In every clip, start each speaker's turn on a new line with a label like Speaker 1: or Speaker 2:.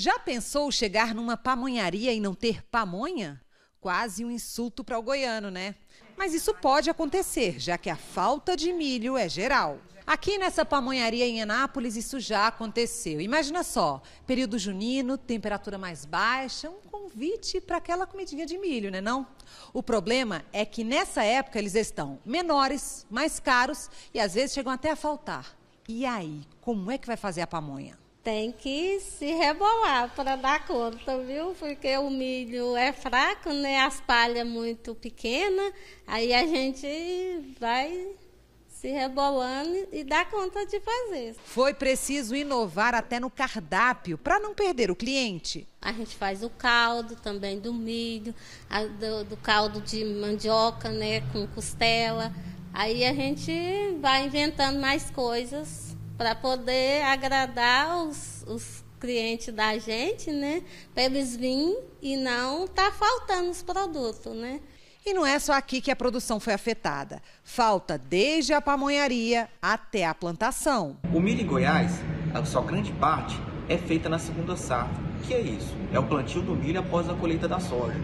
Speaker 1: Já pensou chegar numa pamonharia e não ter pamonha? Quase um insulto para o goiano, né? Mas isso pode acontecer, já que a falta de milho é geral. Aqui nessa pamonharia em Anápolis isso já aconteceu. Imagina só, período junino, temperatura mais baixa, um convite para aquela comidinha de milho, né não? O problema é que nessa época eles estão menores, mais caros e às vezes chegam até a faltar. E aí, como é que vai fazer a pamonha?
Speaker 2: Tem que se rebolar para dar conta, viu? Porque o milho é fraco, né? As palhas muito pequenas, aí a gente vai se rebolando e dá conta de fazer.
Speaker 1: Foi preciso inovar até no cardápio para não perder o cliente.
Speaker 2: A gente faz o caldo também do milho, a, do, do, caldo de mandioca, né, com costela. Aí a gente vai inventando mais coisas para poder agradar os, os clientes da gente, né, para eles virem e não tá faltando os produtos, né?
Speaker 1: E não é só aqui que a produção foi afetada. Falta desde a pamonharia até a plantação.
Speaker 3: O milho em Goiás, a sua grande parte, é feita na segunda safra. O que é isso? É o plantio do milho após a colheita da soja.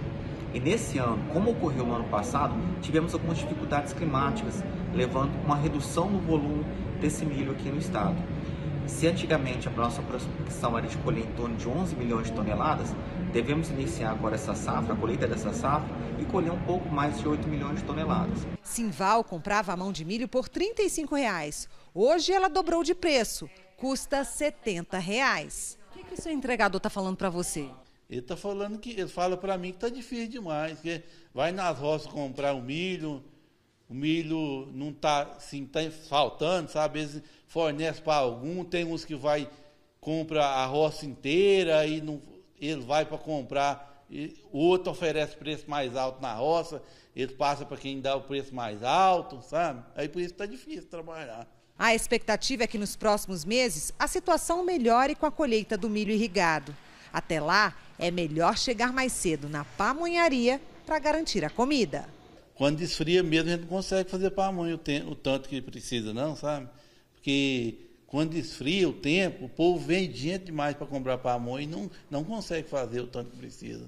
Speaker 3: E nesse ano, como ocorreu no ano passado, tivemos algumas dificuldades climáticas, levando uma redução no volume desse milho aqui no estado. Se antigamente a nossa prospecção era de colher em torno de 11 milhões de toneladas, devemos iniciar agora essa safra, a colheita dessa safra, e colher um pouco mais de 8 milhões de toneladas.
Speaker 1: Simval comprava a mão de milho por 35 reais. Hoje ela dobrou de preço, custa 70 reais. O que, que o seu entregador está falando para você?
Speaker 4: Ele está falando que ele fala para mim que está difícil demais, que vai nas roças comprar o milho, o milho não está assim, tá faltando, sabe? Eles fornece para algum, tem uns que vai compra a roça inteira e não, ele vai para comprar, o outro oferece preço mais alto na roça, ele passa para quem dá o preço mais alto, sabe? Aí por isso está difícil trabalhar.
Speaker 1: A expectativa é que nos próximos meses a situação melhore com a colheita do milho irrigado. Até lá, é melhor chegar mais cedo na pamonharia para garantir a comida.
Speaker 4: Quando esfria mesmo, a gente não consegue fazer pamonha o, o tanto que precisa, não, sabe? Porque quando esfria o tempo, o povo vem gente demais para comprar pamonha e não, não consegue fazer o tanto que precisa.